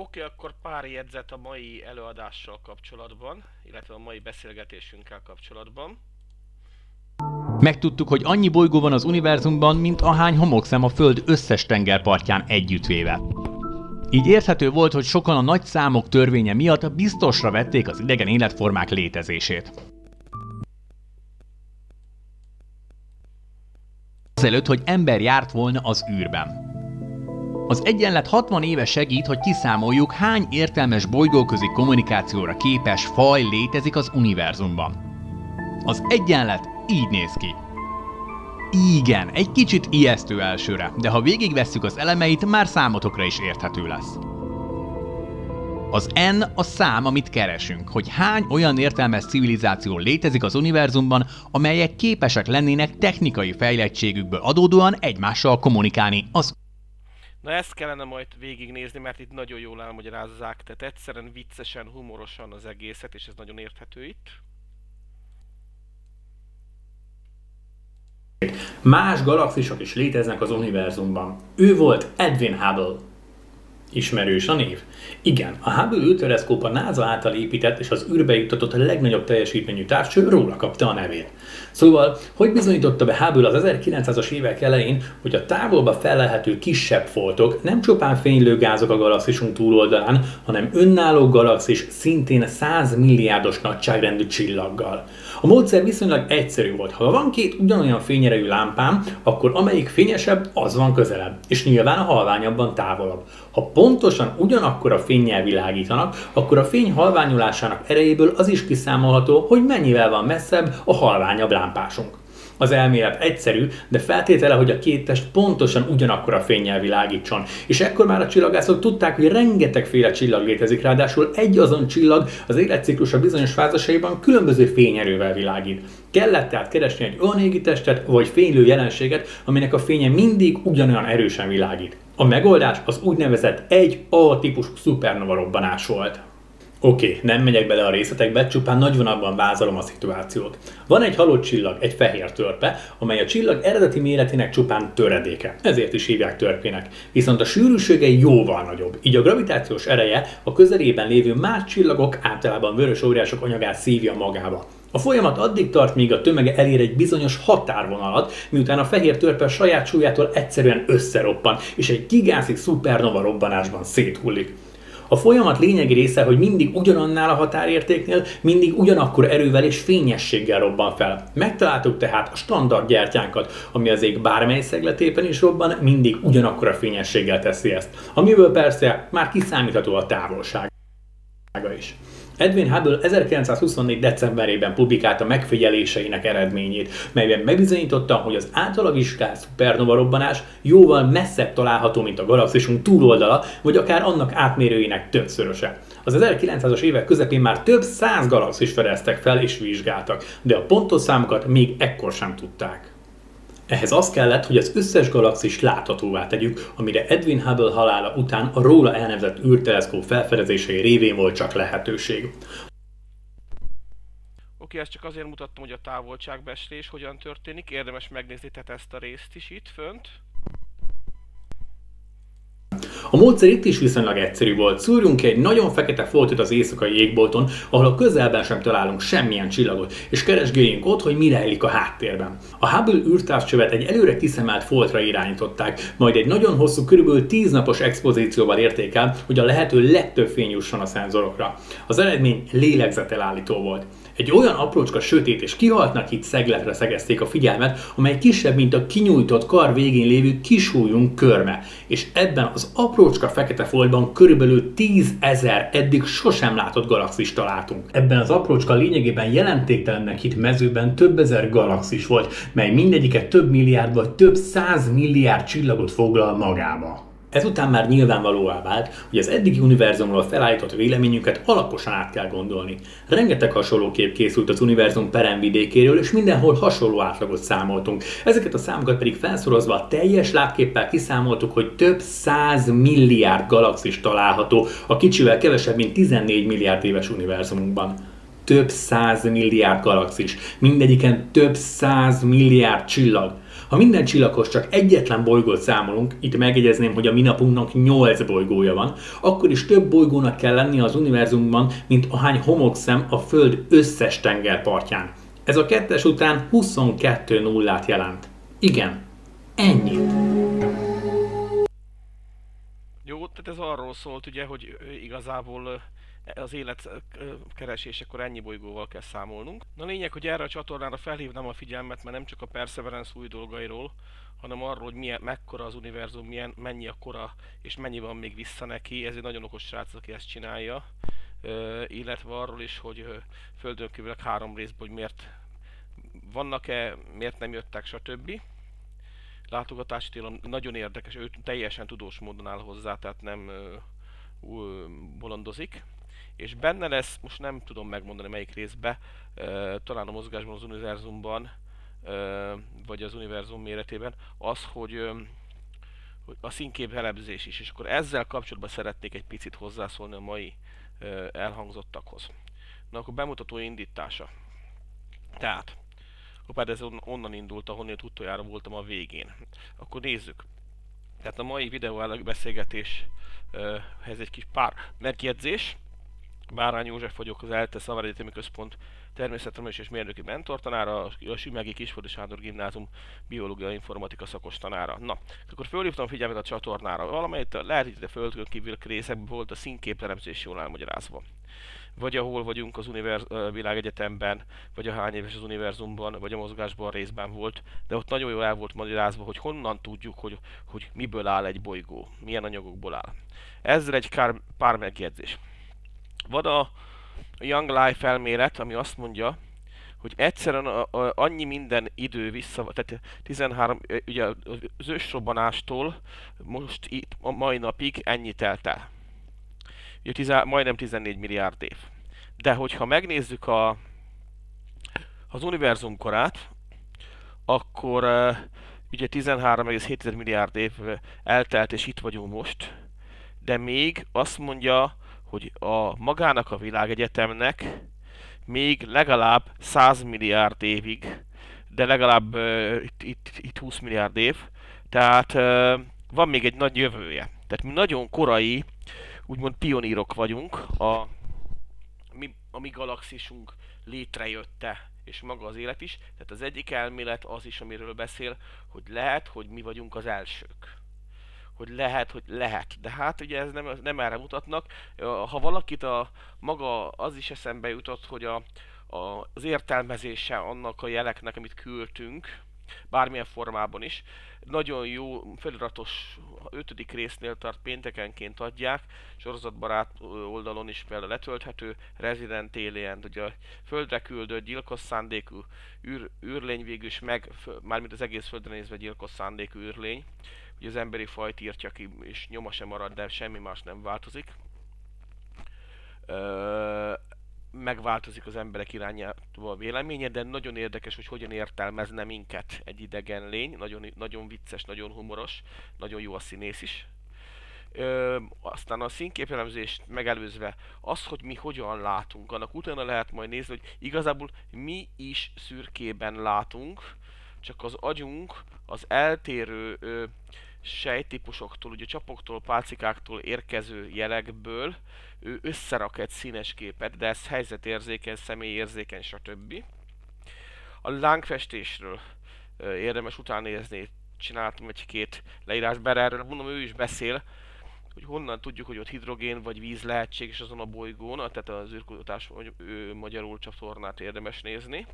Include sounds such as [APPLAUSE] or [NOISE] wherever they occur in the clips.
Oké, akkor pár jegyzet a mai előadással kapcsolatban, illetve a mai beszélgetésünkkel kapcsolatban. Megtudtuk, hogy annyi bolygó van az univerzumban, mint ahány homokszem a Föld összes tengerpartján együttvéve. Így érthető volt, hogy sokan a nagy számok törvénye miatt biztosra vették az idegen életformák létezését. Azelőtt, hogy ember járt volna az űrben. Az egyenlet 60 éve segít, hogy kiszámoljuk, hány értelmes bolygóközi kommunikációra képes faj létezik az univerzumban. Az egyenlet így néz ki. Igen, egy kicsit ijesztő elsőre, de ha végigvesszük az elemeit, már számotokra is érthető lesz. Az N a szám, amit keresünk, hogy hány olyan értelmes civilizáció létezik az univerzumban, amelyek képesek lennének technikai fejlettségükből adódóan egymással kommunikálni az Na ezt kellene majd végignézni, mert itt nagyon jól elmagyarázzák, tehát egyszerűen viccesen, humorosan az egészet, és ez nagyon érthető itt. Más galaxisok is léteznek az univerzumban. Ő volt Edwin Hubble. Ismerős a név? Igen, a Hubble űrteleszkóp a NASA által épített és az űrbe juttatott a legnagyobb teljesítményű távcső róla kapta a nevét. Szóval, hogy bizonyította be Hubble az 1900-as évek elején, hogy a távolba felelhető kisebb foltok nem csupán fénylő gázok a galaxisunk túloldalán, hanem önálló galaxis szintén 100 milliárdos nagyságrendű csillaggal. A módszer viszonylag egyszerű volt. Ha van két ugyanolyan fényerejű lámpám, akkor amelyik fényesebb, az van közelebb, és nyilván a halványabban távolabb. Ha pontosan ugyanakkor a fényjel világítanak, akkor a fény halványulásának erejéből az is kiszámolható, hogy mennyivel van messzebb a halványabb lámpásunk. Az elmélet egyszerű, de feltétele, hogy a két test pontosan ugyanakkor a fényjel világítson. És ekkor már a csillagászok tudták, hogy rengetegféle csillag létezik, ráadásul egy azon csillag az életciklusa bizonyos fázisaiban különböző fényerővel világít. Kellett tehát keresni egy olyan égitestet vagy fénylő jelenséget, aminek a fénye mindig ugyanolyan erősen világít. A megoldás az úgynevezett egy A-típusú szupernova robbanás volt. Oké, okay, nem megyek bele a részletekbe, csupán nagy vonalban vázolom a szituációt. Van egy halott csillag, egy fehér törpe, amely a csillag eredeti méretének csupán töredéke, ezért is hívják törpének. Viszont a sűrűsége jóval nagyobb, így a gravitációs ereje a közelében lévő más csillagok, általában vörös óriások anyagát szívja magába. A folyamat addig tart, míg a tömege elér egy bizonyos határvonalat, miután a fehér törpe saját súlyától egyszerűen összeroppan, és egy gigászik szupernova robbanásban széthullik. A folyamat lényegi része, hogy mindig ugyanannál a határértéknél, mindig ugyanakkor erővel és fényességgel robban fel. Megtaláltuk tehát a standard gyertyánkat, ami az ég bármely szegletében is robban, mindig ugyanakkor a fényességgel teszi ezt. Amiből persze már kiszámítható a távolság is. Edwin Hubble 1924. decemberében publikálta megfigyeléseinek eredményét, melyben megbizonyította, hogy az általa vizsgált szupernova robbanás jóval messzebb található, mint a galaxisunk túloldala, vagy akár annak átmérőjének többszöröse. Az 1900-as évek közepén már több száz galaxis fedeztek fel és vizsgáltak, de a pontos számokat még ekkor sem tudták. Ehhez az kellett, hogy az összes galaxis láthatóvá tegyük, amire Edwin Hubble halála után a róla elnevezett űrteleszkóp felfedezései révén volt csak lehetőség. Oké, ezt csak azért mutattam, hogy a távolságbeslés hogyan történik. Érdemes megnézni tehát ezt a részt is itt fönt. A módszer itt is viszonylag egyszerű volt. Szúrjunk egy nagyon fekete foltot az éjszakai égbolton, ahol a közelben sem találunk semmilyen csillagot, és keresgéljünk ott, hogy mi rejlik a háttérben. A Hubble űrtávcsövet egy előre kiszemelt foltra irányították, majd egy nagyon hosszú, körülbelül 10 napos expozícióval érték el, hogy a lehető legtöbb fény jusson a szenzorokra. Az eredmény lélegzetelállító volt. Egy olyan aprócska sötét és kihaltnak hit szegletre szegezték a figyelmet, amely kisebb, mint a kinyújtott kar végén lévő kisújunk körme, és ebben az aprócska fekete foltban körülbelül 10 ezer eddig sosem látott galaxis találtunk. Ebben az aprócska lényegében jelentéktelennek hit mezőben több ezer galaxis volt, mely mindegyike több milliárd vagy több száz milliárd csillagot foglal magába. Ezután már nyilvánvalóvá vált, hogy az eddigi univerzumról felállított véleményünket alaposan át kell gondolni. Rengeteg hasonló kép készült az univerzum peremvidékéről, és mindenhol hasonló átlagot számoltunk. Ezeket a számokat pedig felszorozva a teljes lábképpel kiszámoltuk, hogy több száz milliárd galaxis található a kicsivel kevesebb, mint 14 milliárd éves univerzumunkban több száz milliárd galaxis, mindegyiken több száz milliárd csillag. Ha minden csillaghoz csak egyetlen bolygót számolunk, itt megjegyezném, hogy a minapunknak 8 bolygója van, akkor is több bolygónak kell lenni az univerzumban, mint ahány homokszem a Föld összes tengerpartján. Ez a kettes után 22 nullát jelent. Igen, ennyit. Tehát ez arról szólt ugye, hogy igazából az élet keresésekor ennyi bolygóval kell számolnunk. Na lényeg, hogy erre a csatornára felhívnám a figyelmet, mert nem csak a Perseverance új dolgairól, hanem arról, hogy milyen, mekkora az univerzum, milyen, mennyi a kora, és mennyi van még vissza neki. Ez egy nagyon okos srác, aki ezt csinálja. Uh, illetve arról is, hogy uh, földön kívül három részből, hogy miért vannak-e, miért nem jöttek, stb. Látogatási télen nagyon érdekes, ő teljesen tudós módon áll hozzá, tehát nem bolondozik és benne lesz, most nem tudom megmondani melyik részbe, talán a mozgásban, az univerzumban, vagy az univerzum méretében, az, hogy, a színkép elemzés is, és akkor ezzel kapcsolatban szeretnék egy picit hozzászólni a mai elhangzottakhoz. Na akkor bemutató indítása. Tehát, hoppá, ez onnan indult, ahonnan utoljára voltam a végén. Akkor nézzük. Tehát a mai videó beszélgetéshez egy kis pár megjegyzés. Bárány József vagyok, az ELTE Szavar Egyetemi Központ természettudományos és mérnöki mentortanára, a Sümegi Kisföldi Sándor Gimnázium biológia informatika szakos tanára. Na, akkor fölhívtam figyelmet a csatornára. Valamelyet lehet, hogy a földön kívül részekben volt a színképteremtés jól elmagyarázva. Vagy ahol vagyunk az univerz- világegyetemben, vagy a hány éves az univerzumban, vagy a mozgásban részben volt, de ott nagyon jól el volt magyarázva, hogy honnan tudjuk, hogy, hogy miből áll egy bolygó, milyen anyagokból áll. Ezzel egy kár, pár megjegyzés. Van a Young Life elmélet, ami azt mondja, hogy egyszerűen a, a, annyi minden idő vissza, tehát 13, ugye az ősrobbanástól most itt, a mai napig ennyi telt el. Ugye tizen, majdnem 14 milliárd év. De hogyha megnézzük a, az univerzum korát, akkor uh, ugye 13,7 milliárd év eltelt, és itt vagyunk most. De még azt mondja hogy a magának a világegyetemnek még legalább 100 milliárd évig, de legalább uh, itt, itt, itt 20 milliárd év, tehát uh, van még egy nagy jövője. Tehát mi nagyon korai, úgymond pionírok vagyunk, a mi, a mi galaxisunk létrejötte, és maga az élet is. Tehát az egyik elmélet az is, amiről beszél, hogy lehet, hogy mi vagyunk az elsők hogy lehet, hogy lehet. De hát ugye ez nem, nem erre mutatnak. Ha valakit a maga az is eszembe jutott, hogy a, a, az értelmezése annak a jeleknek, amit küldtünk, bármilyen formában is. Nagyon jó feliratos ötödik résznél tart péntekenként adják, sorozatbarát oldalon is például letölthető, Resident Alien, ugye a földre küldött gyilkos szándékú űr, űrlény végül is meg, mármint az egész földre nézve gyilkos szándékú űrlény, hogy az emberi fajt írtja ki, és nyoma sem marad, de semmi más nem változik. Ö, megváltozik az emberek irányába a véleménye, de nagyon érdekes, hogy hogyan értelmezne minket egy idegen lény. Nagyon, nagyon vicces, nagyon humoros, nagyon jó a színész is. Ö, aztán a színképelemzést megelőzve az, hogy mi hogyan látunk, annak utána lehet majd nézni, hogy igazából mi is szürkében látunk, csak az agyunk az eltérő ö, sejtípusoktól, ugye csapoktól, pálcikáktól érkező jelekből ő összerak egy színes képet, de ez helyzetérzékeny, személyérzékeny, stb. A lángfestésről érdemes utánézni, csináltam egy-két leírás, bár erről mondom, ő is beszél, hogy honnan tudjuk, hogy ott hidrogén vagy víz lehetséges azon a bolygón, tehát az űrkutatás magyarul csatornát érdemes nézni.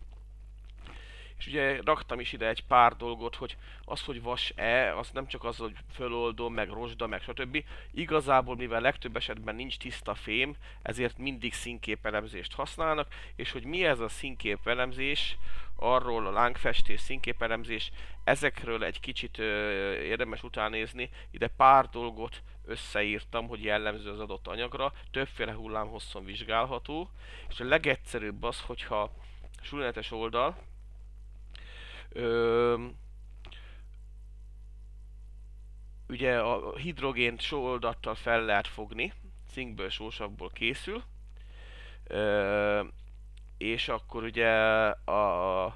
És ugye raktam is ide egy pár dolgot, hogy az, hogy vas-e, az nem csak az, hogy föloldom, meg rozsda, meg stb. Igazából, mivel legtöbb esetben nincs tiszta fém, ezért mindig színképelemzést használnak, és hogy mi ez a színképelemzés, arról a lángfestés, színképelemzés, ezekről egy kicsit ö, érdemes utánézni. Ide pár dolgot összeírtam, hogy jellemző az adott anyagra, többféle hullámhosszon vizsgálható, és a legegyszerűbb az, hogyha súlyletes oldal, Ö, ugye a hidrogént sóoldattal fel lehet fogni, cinkből, sósavból készül, ö, és akkor ugye a, a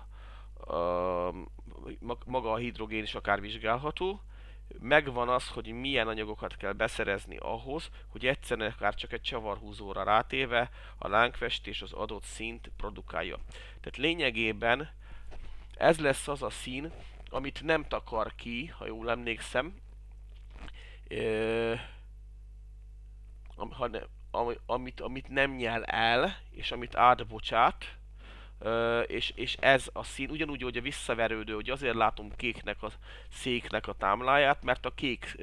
maga a hidrogén is akár vizsgálható, megvan az, hogy milyen anyagokat kell beszerezni ahhoz, hogy egyszerűen akár csak egy csavarhúzóra rátéve a lángfestés az adott színt produkálja. Tehát lényegében ez lesz az a szín, amit nem takar ki, ha jól emlékszem, amit, amit nem nyel el, és amit átbocsát, és, és ez a szín ugyanúgy, hogy a visszaverődő, hogy azért látom kéknek a széknek a támláját, mert a kék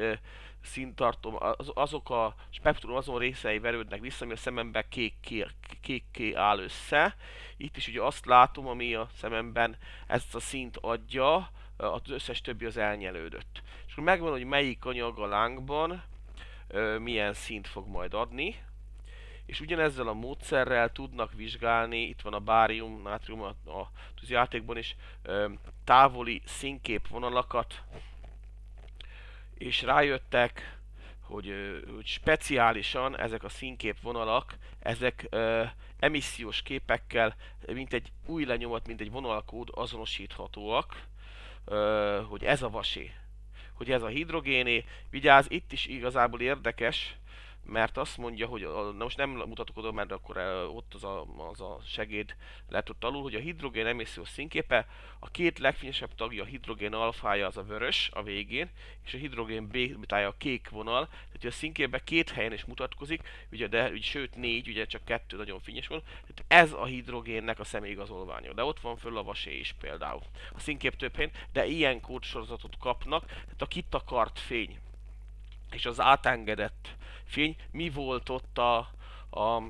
színtartom, az, azok a spektrum azon részei verődnek vissza, ami a szememben kék, kék, kék, kék áll össze. Itt is ugye azt látom, ami a szememben ezt a színt adja, az összes többi az elnyelődött. És akkor megvan, hogy melyik anyag a lángban milyen színt fog majd adni, és ugyanezzel a módszerrel tudnak vizsgálni, itt van a bárium, nátrium a, a játékban is, távoli színkép vonalakat, és rájöttek, hogy, hogy speciálisan ezek a színkép vonalak, ezek ö, emissziós képekkel, mint egy új lenyomat, mint egy vonalkód azonosíthatóak, ö, hogy ez a vasé, hogy ez a hidrogéné. Vigyázz, itt is igazából érdekes, mert azt mondja, hogy a, na most nem mutatok oda, mert akkor ott az a, az a segéd lett ott alul, hogy a hidrogén emissziós színképe, a két legfényesebb tagja, a hidrogén alfája az a vörös a végén, és a hidrogén bétája a kék vonal, tehát a színképben két helyen is mutatkozik, ugye, de ugye, sőt négy, ugye csak kettő nagyon fényes van, tehát ez a hidrogénnek a személyigazolványa, de ott van föl a vasé is például. A színkép több helyen, de ilyen kódsorozatot kapnak, tehát a kitakart fény és az átengedett fény, mi volt ott a, a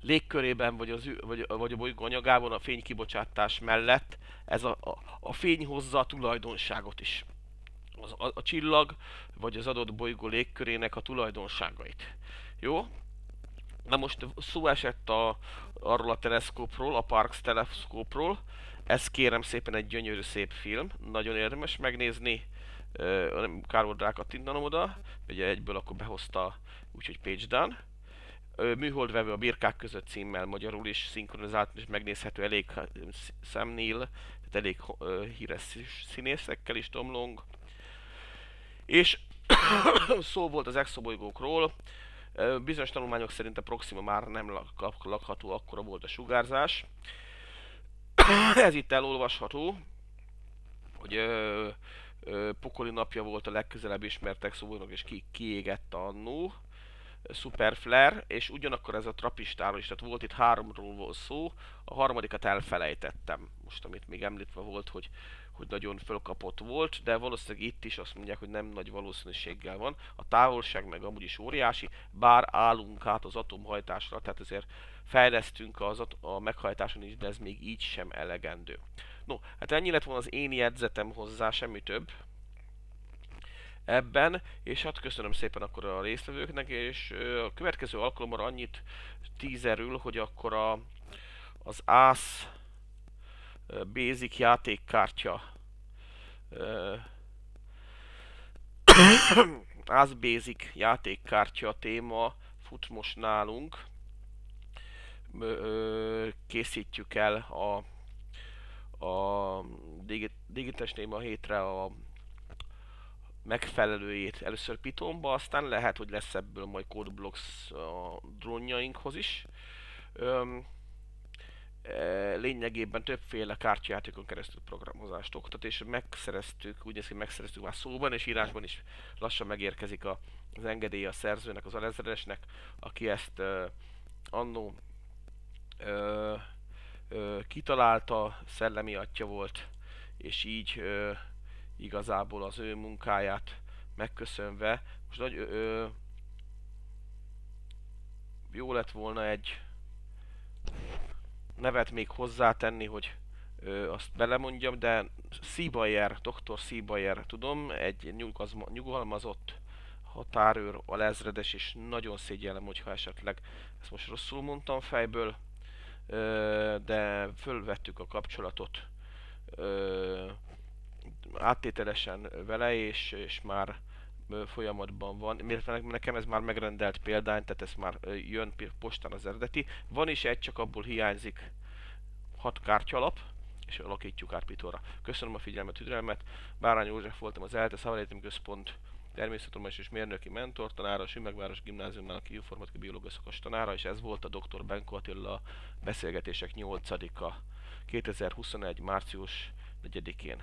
légkörében, vagy, az, vagy, vagy a bolygó anyagában a fénykibocsátás mellett, ez a, a, a fény hozza a tulajdonságot is. Az, a, a csillag, vagy az adott bolygó légkörének a tulajdonságait. Jó? Na most szó esett a, arról a teleszkópról, a Parkes teleszkópról. Ez kérem szépen egy gyönyörű szép film, nagyon érdemes megnézni nem kár volt rákattintanom oda, ugye egyből akkor behozta, úgyhogy page done. Műholdvevő a birkák között címmel magyarul is szinkronizált és megnézhető elég szemnél, tehát elég híres színészekkel is tomlong. És [COUGHS] szó volt az exobolygókról, bizonyos tanulmányok szerint a Proxima már nem lak, lakható, akkora volt a sugárzás. [COUGHS] Ez itt elolvasható, hogy pokoli napja volt a legközelebb ismertek szóval, és ki, kiégett annó. Super Flare, és ugyanakkor ez a trapistáról is, tehát volt itt háromról volt szó, a harmadikat elfelejtettem, most amit még említve volt, hogy, hogy nagyon fölkapott volt, de valószínűleg itt is azt mondják, hogy nem nagy valószínűséggel van. A távolság meg amúgy is óriási, bár állunk át az atomhajtásra, tehát ezért fejlesztünk az a meghajtáson is, de ez még így sem elegendő. No, hát ennyi lett volna az én jegyzetem hozzá, semmi több ebben, és hát köszönöm szépen akkor a résztvevőknek, és a következő alkalommal annyit tízerül, hogy akkor a, az ASZ Basic játékkártya ASZ Basic játékkártya téma fut most nálunk. Készítjük el a a digitális néma hétre a megfelelőjét először Pythonba, aztán lehet, hogy lesz ebből majd CodeBlocks a drónjainkhoz is. Öm, e, lényegében többféle kártyajátékon keresztül programozást oktat, és megszereztük, úgy néz ki, megszereztük már szóban és írásban is lassan megérkezik a, az engedély a szerzőnek, az alezredesnek, aki ezt uh, annó uh, ö, kitalálta, szellemi atya volt, és így ö, igazából az ő munkáját megköszönve, most nagy, ö, jó lett volna egy nevet még hozzátenni, hogy ö, azt belemondjam, de Seabayer, dr. Seabayer, tudom, egy nyugalmazott határőr, alezredes, és nagyon szégyellem, hogyha esetleg ezt most rosszul mondtam fejből, de fölvettük a kapcsolatot áttételesen vele, és, és már folyamatban van, illetve nekem ez már megrendelt példány, tehát ez már jön postán az eredeti. Van is egy, csak abból hiányzik hat kártyalap, és alakítjuk át Pitorra. Köszönöm a figyelmet, türelmet. Bárány József voltam az ELTE Szabadegyetem Központ természettudományos és mérnöki mentor tanára, a Sümegváros Gimnáziumnak informatikai biológia szakos tanára, és ez volt a dr. Benko Attila beszélgetések 8-a 2021. március 4-én.